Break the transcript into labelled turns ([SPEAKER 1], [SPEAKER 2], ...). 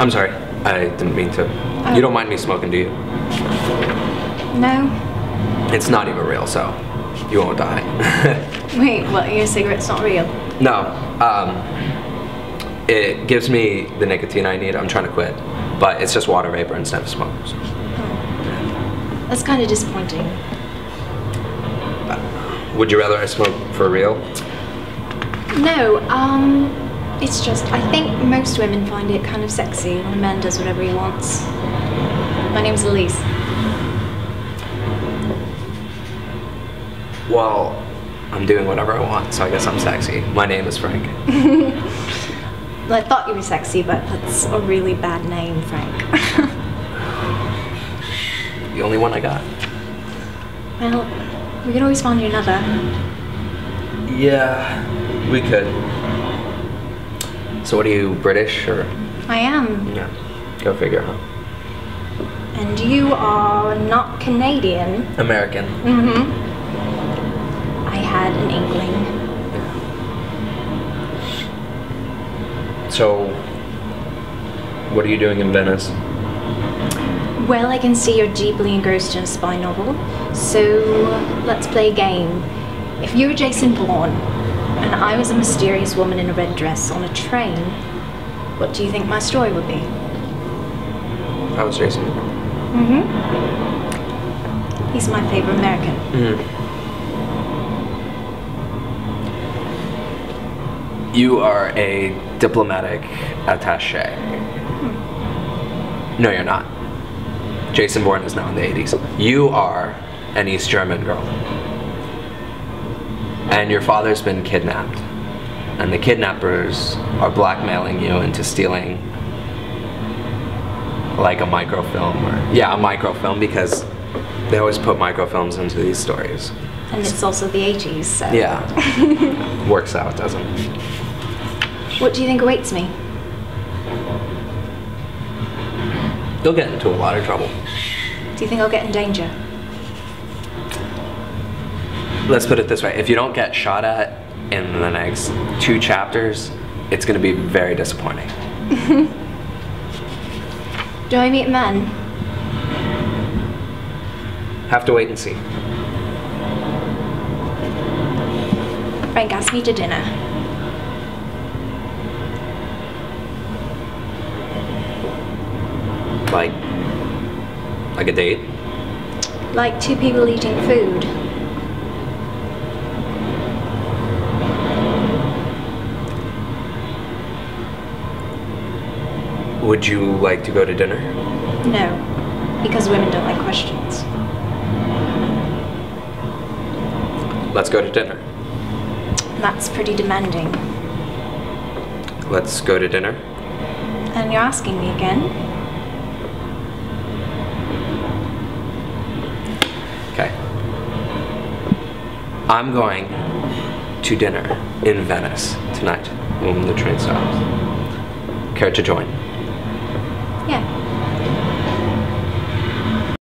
[SPEAKER 1] I'm sorry. I didn't mean to.
[SPEAKER 2] Oh.
[SPEAKER 1] You don't mind me smoking, do you?
[SPEAKER 2] No?
[SPEAKER 1] It's not even real, so you won't die.
[SPEAKER 2] Wait, what? Your cigarette's not real?
[SPEAKER 1] no. Um, it gives me the nicotine I need. I'm trying to quit, but it's just water vapor instead of smoke. so.
[SPEAKER 2] That's kind of disappointing.
[SPEAKER 1] Would you rather I smoke for real?
[SPEAKER 2] No, um, it's just, I think most women find it kind of sexy when a man does whatever he wants. My name's Elise.
[SPEAKER 1] Well, I'm doing whatever I want, so I guess I'm sexy. My name is Frank.
[SPEAKER 2] Well, I thought you were sexy, but that's a really bad name, Frank.
[SPEAKER 1] The only one I got.
[SPEAKER 2] well, we can always find you another.
[SPEAKER 1] Yeah, we could. So what are you, British or?
[SPEAKER 2] I am.
[SPEAKER 1] Yeah. Go figure, huh?
[SPEAKER 2] And you are not Canadian.
[SPEAKER 1] American.
[SPEAKER 2] Mm-hmm. I had an inkling.
[SPEAKER 1] So, what are you doing in Venice?
[SPEAKER 2] Well, I can see you're deeply engrossed in a spy novel, so let's play a game. If you were Jason Bourne, and I was a mysterious woman in a red dress on a train, what do you think my story would be?
[SPEAKER 1] I was Jason.
[SPEAKER 2] Mm-hmm. He's my favorite American.
[SPEAKER 1] You are a diplomatic attaché. No, you're not. Jason Bourne is now in the 80s. You are an East German girl. And your father's been kidnapped. And the kidnappers are blackmailing you into stealing like a microfilm or yeah, a microfilm because they always put microfilms into these stories.
[SPEAKER 2] And it's also the 80s, so.
[SPEAKER 1] Yeah. Works out, doesn't it?
[SPEAKER 2] What do you think awaits me?
[SPEAKER 1] You'll get into a lot of trouble.
[SPEAKER 2] Do you think I'll get in danger?
[SPEAKER 1] Let's put it this way if you don't get shot at in the next two chapters, it's going to be very disappointing.
[SPEAKER 2] Do I meet men?
[SPEAKER 1] Have to wait and see.
[SPEAKER 2] Frank asked me to dinner.
[SPEAKER 1] Like, like a date.
[SPEAKER 2] Like two people eating food.
[SPEAKER 1] Would you like to go to dinner?
[SPEAKER 2] No, because women don't like questions.
[SPEAKER 1] Let's go to dinner.
[SPEAKER 2] That's pretty demanding.
[SPEAKER 1] Let's go to dinner.
[SPEAKER 2] And you're asking me again?
[SPEAKER 1] Okay. I'm going to dinner in Venice tonight when the train stops. Care to join?
[SPEAKER 2] Yeah.